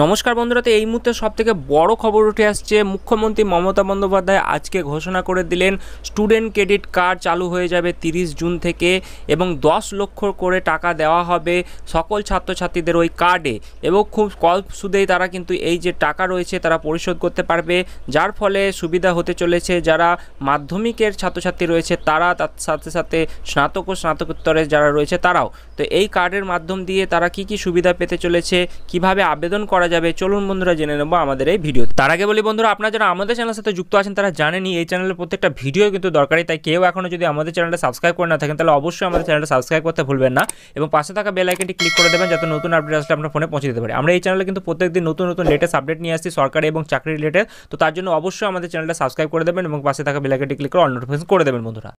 নমস্কার বন্ধুরা, তো এই মুহূর্তে সব থেকে বড় খবর উঠে আসছে। মুখ্যমন্ত্রী মমতা বন্দ্যোপাধ্যায় আজকে ঘোষণা করে দিলেন, স্টুডেন্ট ক্রেডিট কার্ড চালু হয়ে যাবে তিরিশ জুন থেকে এবং দশ লক্ষ করে টাকা দেওয়া হবে সকল ছাত্রছাত্রীদের ওই কার্ডে। এবং খুব অল্প সুদেই তারা কিন্তু এই যে টাকা রয়েছে তারা পরিশোধ করতে পারবে। যার ফলে সুবিধা হতে চলেছে, যারা মাধ্যমিকের ছাত্রছাত্রী রয়েছে তারা, তার সাথে সাথে স্নাতক ও স্নাতকোত্তরের যারা রয়েছে তারাও। তো এই কার্ডের মাধ্যম দিয়ে তারা কি কি সুবিধা পেতে চলেছে, কীভাবে আবেদন করা যাবে, চলুন বন্ধুরা জেনে নেব আমাদের এই ভিডিও। তার আগে বলি বন্ধুরা, আপনারা যারা আমাদের চ্যানেলের সাথে যুক্ত আছেন, তারা জানেনি এই চ্যানেলের প্রত্যেকটা ভিডিও কিন্তু দরকারি তাই কেউ এখনও যদি আমাদের চ্যানেলটা সাবস্ক্রাইব করে না থাকেন, তাহলে অবশ্যই আমাদের চ্যানেলটা সাবস্ক্রাইব করতে ভুলবেন না এবং পাশে থাকা বেল আইকনটি ক্লিক করে দেবেন, যাতে নতুন আপডেট আসলে আপনার ফোনে পৌঁছে দিতে পারে। আমরা এই চ্যানেলে কিন্তু প্রত্যেকদিন নতুন নতুন লেটেস্ট আপডেট নিয়ে আসছি, সরকারি এবং চাকরি রিলেটেড তো তার জন্য অবশ্যই আমাদের চ্যানেলটা সাবস্ক্রাইব করে দেবেন এবং পাশে থাকা বেল আইকনটি ক্লিক করে অল নোটিফিকেশন করে দেবেন বন্ধুরা।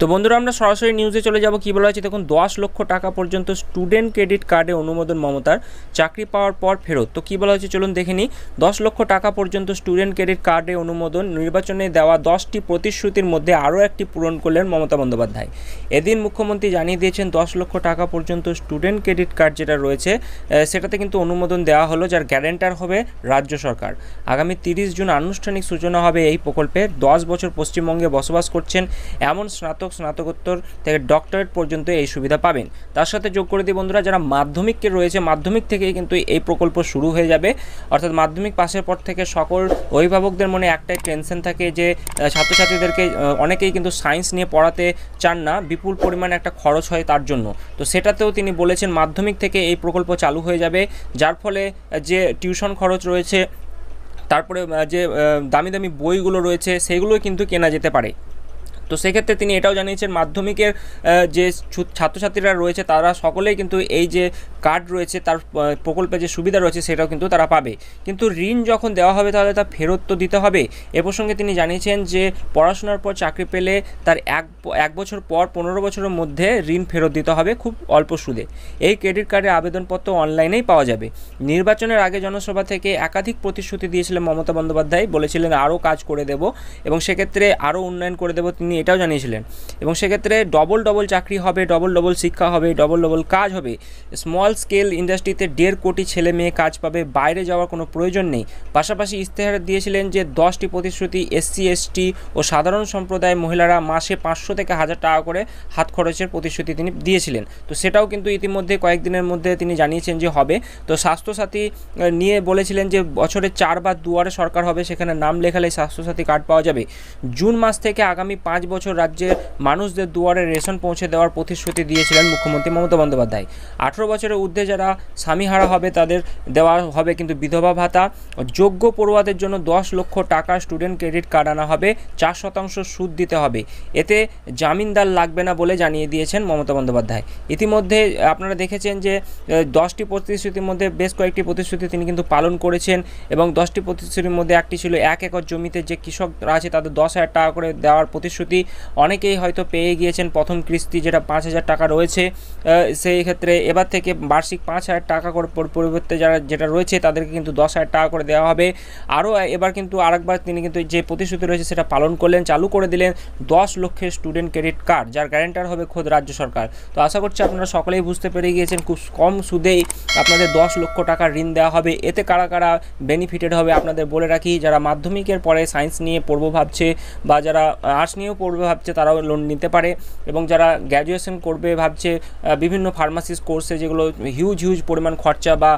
তো বন্ধুরা, আমরা সরাসরি নিউজে চলে যাব। কী বলা হয়েছে? দেখুন, দশ লক্ষ টাকা পর্যন্ত স্টুডেন্ট ক্রেডিট কার্ডে অনুমোদন মমতার চাকরি পাওয়ার পর ফেরত। তো কী বলা হয়েছে? চলুন দেখে নিই। দশ লক্ষ টাকা পর্যন্ত স্টুডেন্ট ক্রেডিট কার্ডে অনুমোদন নির্বাচনে দেওয়া দশটি প্রতিশ্রুতির মধ্যে আরও একটি পূরণ করলেন মমতা বন্দ্যোপাধ্যায়। এদিন মুখ্যমন্ত্রী জানিয়ে দিয়েছেন, দশ লক্ষ টাকা পর্যন্ত স্টুডেন্ট ক্রেডিট কার্ড যেটা রয়েছে সেটাতে কিন্তু অনুমোদন দেওয়া হলো, যার গ্যারেন্টার হবে রাজ্য সরকার। আগামী তিরিশ জুন আনুষ্ঠানিক সূচনা হবে এই প্রকল্পে। দশ বছর পশ্চিমবঙ্গে বসবাস করছেন এমন স্নাতক স্নাতক, স্নাতকোত্তর থেকে ডক্টরেট পর্যন্ত এই সুবিধা পাবেন। তার সাথে যোগ করে দিই বন্ধুরা, যারা মাধ্যমিককে রয়েছে, মাধ্যমিক থেকেই কিন্তু এই প্রকল্প শুরু হয়ে যাবে। অর্থাৎ মাধ্যমিক পাশের পর থেকে সকল অভিভাবকদের মনে একটাই টেনশন থাকে যে ছাত্রছাত্রীদেরকে অনেকেই কিন্তু সায়েন্স নিয়ে পড়াতে চান না, বিপুল পরিমাণে একটা খরচ হয় তার জন্য। তো সেটাতেও তিনি বলেছেন, মাধ্যমিক থেকে এই প্রকল্প চালু হয়ে যাবে, যার ফলে যে টিউশন খরচ রয়েছে, তারপরে যে দামি দামি বইগুলো রয়েছে সেগুলো কিন্তু কেনা যেতে পারে। তো সেক্ষেত্রে তিনি এটাও জানিয়েছেন, মাধ্যমিকের যে ছাত্রছাত্রীরা রয়েছে তারা সকলেই কিন্তু এই যে কার্ড রয়েছে, তার প্রকল্পে যে সুবিধা রয়েছে সেটাও কিন্তু তারা পাবে। কিন্তু ঋণ যখন দেওয়া হবে তাহলে তা ফেরত তো দিতে হবে। এ প্রসঙ্গে তিনি জানিয়েছেন যে পড়াশোনার পর চাকরি পেলে তার এক এক বছর পর পনেরো বছরের মধ্যে ঋণ ফেরত দিতে হবে খুব অল্প সুদে। এই ক্রেডিট কার্ডের আবেদনপত্র অনলাইনেই পাওয়া যাবে। নির্বাচনের আগে জনসভা থেকে একাধিক প্রতিশ্রুতি দিয়েছিলেন মমতা বন্দ্যোপাধ্যায়, বলেছিলেন আরও কাজ করে দেব এবং সেক্ষেত্রে আরও উন্নয়ন করে দেব। তিনি এটাও জানিয়েছিলেন। এবং সেক্ষেত্রে ডবল ডবল চাকরি হবে ডবল ডবল শিক্ষা হবে ডবল ডবল কাজ হবে। স্মল স্কেল ইন্ডাস্ট্রিতে দেড় কোটি ছেলে মেয়ে কাজ পাবে, বাইরে যাওয়ার কোনো প্রয়োজন নেই। পাশাপাশি ইস্তেহার দিয়েছিলেন যে, দশটি প্রতিশ্রুতি এসসি, এসটি ও সাধারণ সম্প্রদায়ের মহিলারা মাসে পাঁচশো থেকে হাজার টাকা করে হাত খরচের প্রতিশ্রুতি তিনি দিয়েছিলেন। তো সেটাও কিন্তু ইতিমধ্যে কয়েকদিনের মধ্যে তিনি জানিয়েছেন যে হবে। তো স্বাস্থ্যসাথী নিয়ে বলেছিলেন যে, বছরে চারবার দুয়ারে সরকার হবে, সেখানে নাম লেখালে স্বাস্থ্যসাথী কার্ড পাওয়া যাবে। জুন মাস থেকে আগামী পাঁচ বছর রাজ্যের মানুষদের দুয়ারে রেশন পৌঁছে দেওয়ার প্রতিশ্রুতি দিয়েছিলেন মুখ্যমন্ত্রী মমতা বন্দ্যোপাধ্যায়। আঠেরো বছরের ঊর্ধ্বে যারা স্বামীহারা হবে, তাদের দেওয়া হবে কিন্তু বিধবা ভাতা। যোগ্য পড়ুয়াদের জন্য দশ লক্ষ টাকা স্টুডেন্ট ক্রেডিট কার্ড আনা হবে, চার শতাংশ সুদ দিতে হবে। এতে জামিনদার লাগবে না বলে জানিয়ে দিয়েছেন মমতা বন্দ্যোপাধ্যায়। ইতিমধ্যে আপনারা দেখেছেন যে দশটি প্রতিশ্রুতির মধ্যে বেশ কয়েকটি প্রতিশ্রুতি তিনি কিন্তু পালন করেছেন এবং দশটি প্রতিশ্রুতির মধ্যে একটি ছিল এক একর জমিতে যে কৃষকরা আছে, তাদের দশ হাজার টাকা করে দেওয়ার প্রতিশ্রুতি অনেকেই হয়তো পেয়ে গিয়েছেন প্রথম কিস্তি যেটা পাঁচ হাজার টাকা রয়েছে সেই ক্ষেত্রে এবার থেকে বার্ষিক পাঁচ হাজার টাকা করে পরিবর্তে যারা যেটা রয়েছে তাদেরকে কিন্তু দশ হাজার টাকা করে দেওয়া হবে। আরও এবার কিন্তু আরেকবার তিনি কিন্তু যে প্রতিশ্রুতি রয়েছে সেটা পালন করলেন, চালু করে দিলেন দশ লক্ষের স্টুডেন্ট ক্রেডিট কার্ড যার গ্যারেন্টার হবে খোদ রাজ্য সরকার। তো আশা করছি আপনারা সকলেই বুঝতে পেরে গিয়েছেন, খুব কম সুদেই আপনাদের দশ লক্ষ টাকার ঋণ দেওয়া হবে। এতে কারা কারা বেনিফিটেড হবে আপনাদের বলে রাখি। যারা মাধ্যমিকের পরে সায়েন্স নিয়ে পড়ব ভাবছে বা যারা আর্টস নিয়েও পড়বে ভাবছে তারাও লোন নিতে পারে এবং যারা গ্র্যাজুয়েশন করবে ভাবছে বিভিন্ন ফার্মাসিস্ট কোর্সে যেগুলো হিউজ হিউজ পরিমাণ খরচা বা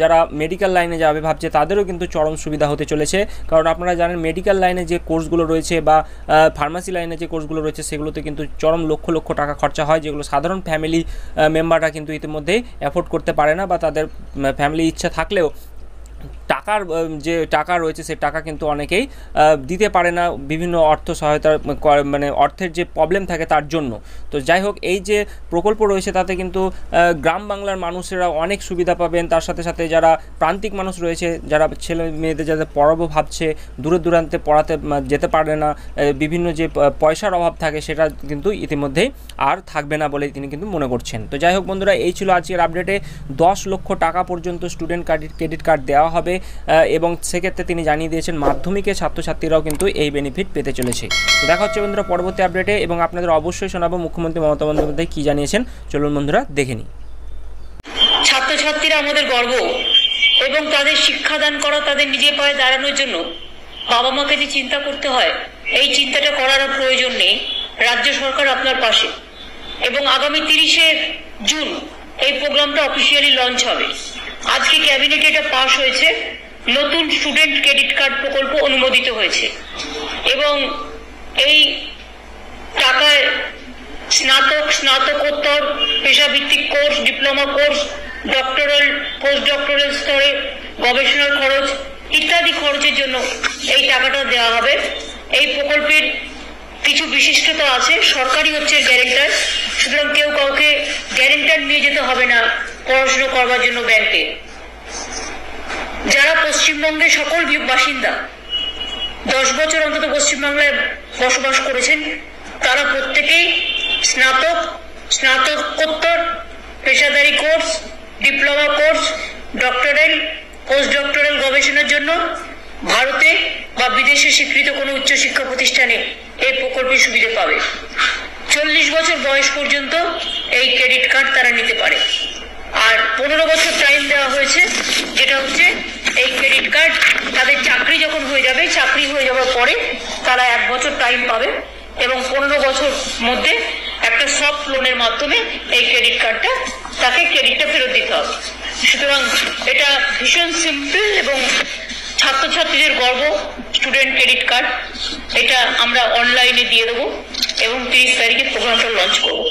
যারা মেডিকেল লাইনে যাবে ভাবছে তাদেরও কিন্তু চরম সুবিধা হতে চলেছে। কারণ আপনারা জানেন মেডিকেল লাইনে যে কোর্সগুলো রয়েছে বা ফার্মাসি লাইনে যে কোর্সগুলো রয়েছে সেগুলোতে কিন্তু চরম লক্ষ লক্ষ টাকা খরচা হয় যেগুলো সাধারণ ফ্যামিলি মেম্বাররা কিন্তু ইতিমধ্যেই অ্যাফোর্ড করতে পারে না বা তাদের ফ্যামিলি ইচ্ছা থাকলেও টাকার যে টাকা রয়েছে সে টাকা কিন্তু অনেকেই দিতে পারে না বিভিন্ন অর্থ সহায়তার মানে অর্থের যে প্রবলেম থাকে তার জন্য। তো যাই হোক, এই যে প্রকল্প রয়েছে তাতে কিন্তু গ্রাম বাংলার মানুষেরা অনেক সুবিধা পাবেন। তার সাথে সাথে যারা প্রান্তিক মানুষ রয়েছে, যারা ছেলে মেয়েদের যাদের পড়াবো ভাবছে, দূরে দূরান্তে পড়াতে যেতে পারে না বিভিন্ন যে পয়সার অভাব থাকে সেটা কিন্তু ইতিমধ্যেই আর থাকবে না বলে তিনি কিন্তু মনে করছেন। তো যাই হোক বন্ধুরা, এই ছিল আজকের আপডেটে দশ লক্ষ টাকা পর্যন্ত স্টুডেন্ট ক্রেডিট কার্ড দেওয়া হবে এবং সেক্ষেত্রে তিনি জানিয়ে দিয়েছেন মাধ্যমিকের ছাত্রছাত্রীরাও কিন্তু এই বেনিফিট পেতে চলেছে। দেখা হচ্ছে বন্ধুরা পরবর্তী আপডেটে এবং আপনাদের অবশ্যই শোনাবো মুখ্যমন্ত্রী মমতা বন্দ্যোপাধ্যায় কী জানিয়েছেন। চলুন বন্ধুরা, দেখে নিই। ছাত্রছাত্রীরা আমাদের গর্ব, এবং তাদের শিক্ষাদান করা তাদের নিজের পায়ে দাঁড়ানোর জন্য বাবা মাকে যে চিন্তা করতে হয়, এই চিন্তাটা করার প্রয়োজন নেই, রাজ্য সরকার আপনার পাশে। এবং আগামী তিরিশে জুন এই প্রোগ্রামটা অফিসিয়ালি লঞ্চ হবে। আজকে ক্যাবিনেটে এটা পাশ হয়েছে। নতুন স্টুডেন্ট ক্রেডিট কার্ড প্রকল্প অনুমোদিত হয়েছে। এবং এই টাকায় স্নাতক, স্নাতকোত্তর, পেশাভিত্তিক course, diploma course, doctoral, post doctoral স্তরে গবেষণার খরচ ইত্যাদি খরচের জন্য এই টাকাটা দেওয়া হবে। এই প্রকল্পের কিছু বিশিষ্টতা আছে। সরকারি হচ্ছে গ্যারেন্টার সুতরাং কেউ কাউকে গ্যারেন্টার নিয়ে যেতে হবে না। পড়াশোনা করবার জন্য ব্যাংকে। যারা পশ্চিমবঙ্গের সকল বাসিন্দা, দশ বছর অন্তত পশ্চিমবাংলায় বসবাস করেছেন, তারা প্রত্যেকেই স্নাতক, স্নাতকোত্তর, পেশাদারি course, diploma course, doctoral post doctoral গবেষণার জন্য ভারতে বা বিদেশে স্বীকৃত কোনো উচ্চশিক্ষা প্রতিষ্ঠানে এই প্রকল্পের সুবিধে পাবে। চল্লিশ বছর বয়স পর্যন্ত এই ক্রেডিট কার্ড তারা নিতে পারে। আর পনেরো বছর টাইম দেওয়া হয়েছে, যেটা হচ্ছে এই ক্রেডিট কার্ড তাদের চাকরি যখন হয়ে যাবে, চাকরি হয়ে যাওয়ার পরে তারা এক বছর টাইম পাবে এবং পনেরো বছর মধ্যে একটা সফট লোনের মাধ্যমে এই ক্রেডিট কার্ডটা তাকে ক্রেডিটটা ফেরত দিতে হবে। সুতরাং এটা ভীষণ সিম্পল এবং ছাত্রছাত্রীদের গর্ব স্টুডেন্ট ক্রেডিট কার্ড এটা আমরা অনলাইনে দিয়ে দেবো এবং তিরিশ তারিখে প্রোগ্রামটা লঞ্চ করব।